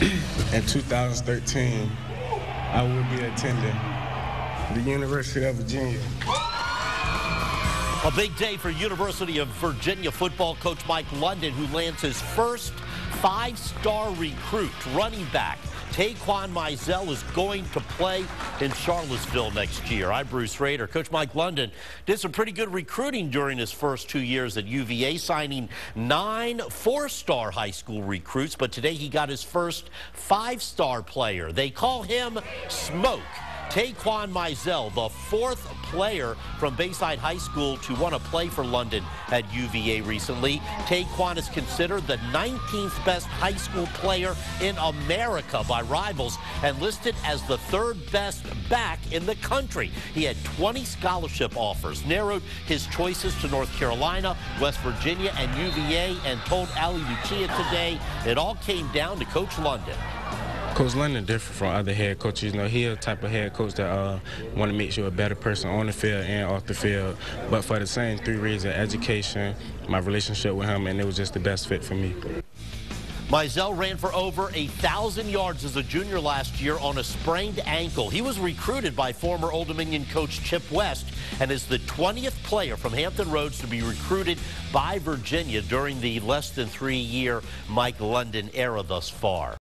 in 2013, I will be attending the University of Virginia. A big day for University of Virginia football coach Mike London, who lands his first five-star recruit running back. Taquan Mizzell is going to play in Charlottesville next year. I'm Bruce Rader. Coach Mike London did some pretty good recruiting during his first two years at UVA, signing nine four-star high school recruits, but today he got his first five-star player. They call him Smoke. Taquan Mizzell, the fourth player from Bayside High School to want to play for London at UVA recently. Taquan is considered the 19th best high school player in America by rivals and listed as the third best back in the country. He had 20 scholarship offers, narrowed his choices to North Carolina, West Virginia, and UVA, and told Ali Lucia today it all came down to Coach London. Coach London different from other head coaches. You know, he a type of head coach that uh, want to make you a better person on the field and off the field. But for the same three reasons, education, my relationship with him, and it was just the best fit for me. Mizzell ran for over a 1,000 yards as a junior last year on a sprained ankle. He was recruited by former Old Dominion coach Chip West and is the 20th player from Hampton Roads to be recruited by Virginia during the less than three-year Mike London era thus far.